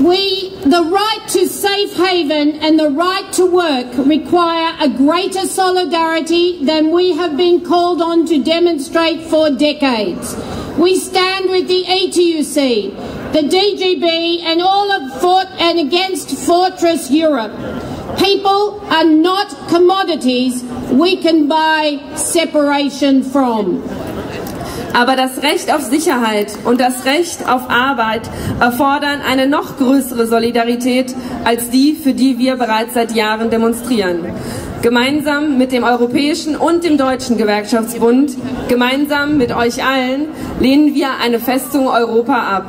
We, the right to safe haven and the right to work require a greater solidarity than we have been called on to demonstrate for decades. We stand with the ETUC, the DGB and all of Fort and against Fortress Europe. People are not commodities we can buy separation from. Aber das Recht auf Sicherheit und das Recht auf Arbeit erfordern eine noch größere Solidarität als die, für die wir bereits seit Jahren demonstrieren. Gemeinsam mit dem Europäischen und dem Deutschen Gewerkschaftsbund, gemeinsam mit euch allen, lehnen wir eine Festung Europa ab.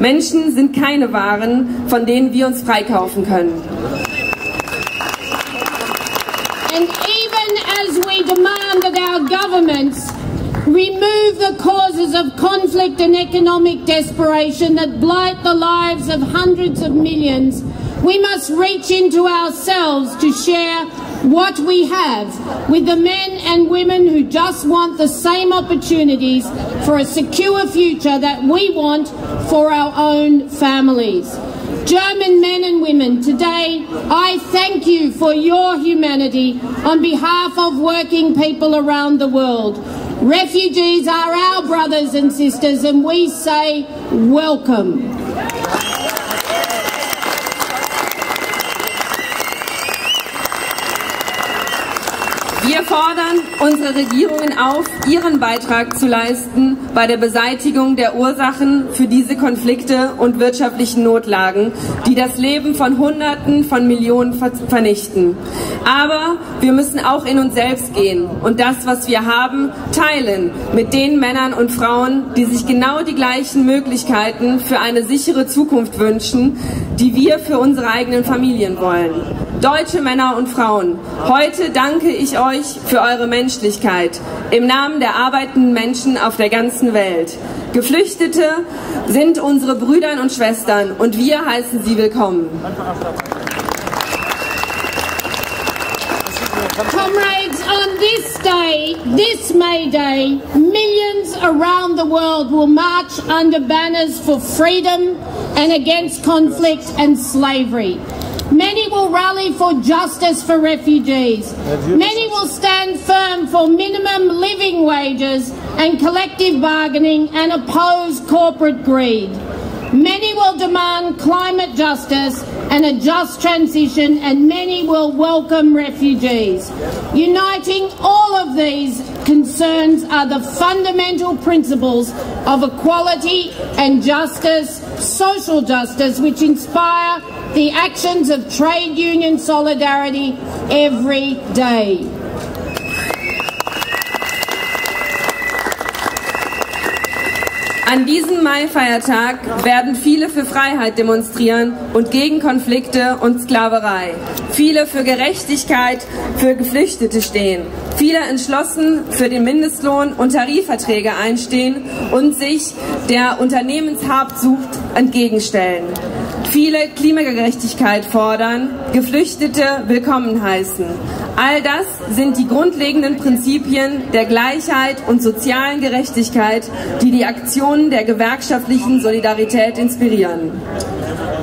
Menschen sind keine Waren, von denen wir uns freikaufen können. And even as we demand that our governments remove the causes of conflict and economic desperation that blight the lives of hundreds of millions, we must reach into ourselves to share what we have with the men and women who just want the same opportunities for a secure future that we want for our own families. German men and women, today I thank you for your humanity on behalf of working people around the world. Refugees are our brothers and sisters, and we say welcome. Fordern unsere Regierungen auf, ihren Beitrag zu leisten bei der Beseitigung der Ursachen für diese Konflikte und wirtschaftlichen Notlagen, die das Leben von Hunderten von Millionen vernichten. Aber wir müssen auch in uns selbst gehen und das, was wir haben, teilen mit den Männern und Frauen, die sich genau die gleichen Möglichkeiten für eine sichere Zukunft wünschen, die wir für unsere eigenen Familien wollen. Deutsche Männer und Frauen, heute danke ich euch für eure Menschlichkeit im Namen der arbeitenden Menschen auf der ganzen Welt. Geflüchtete sind unsere Brüder und Schwestern und wir heißen sie willkommen. Comrades, on this day, this May Day, millions around the world will march under banners for freedom and against conflict and slavery. Many will rally for justice for refugees. Many will stand firm for minimum living wages and collective bargaining and oppose corporate greed. Many will demand climate justice and a just transition, and many will welcome refugees. Uniting all of these concerns are the fundamental principles of equality and justice, social justice, which inspire the actions of trade union solidarity every day. An diesem Mai-Feiertag werden viele für Freiheit demonstrieren und gegen Konflikte und Sklaverei. Viele für Gerechtigkeit für Geflüchtete stehen. Viele entschlossen für den Mindestlohn und Tarifverträge einstehen und sich der Unternehmenshabsucht entgegenstellen. Viele Klimagerechtigkeit fordern, Geflüchtete willkommen heißen. All das sind die grundlegenden Prinzipien der Gleichheit und sozialen Gerechtigkeit, die die Aktionen der gewerkschaftlichen Solidarität inspirieren.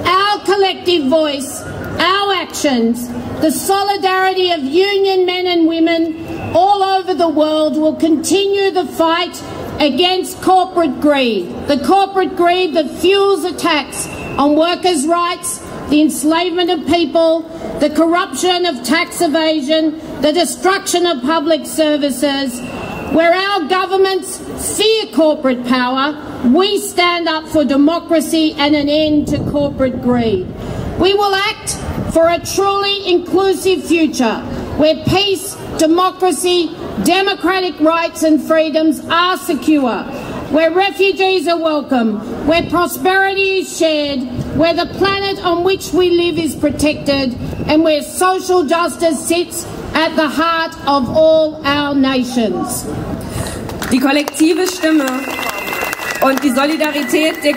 Our collective voice, our actions, the solidarity of union men and women all over the world will continue the fight against corporate greed. The corporate greed that fuels attacks on workers' rights, the enslavement of people, the corruption of tax evasion, the destruction of public services. Where our governments fear corporate power, we stand up for democracy and an end to corporate greed. We will act for a truly inclusive future where peace, democracy, democratic rights and freedoms are secure, where refugees are welcome, where prosperity is shared, where the planet on which we live is protected, and where social justice sits at the heart of all our nations. Die kollektive Stimme und die Solidarität der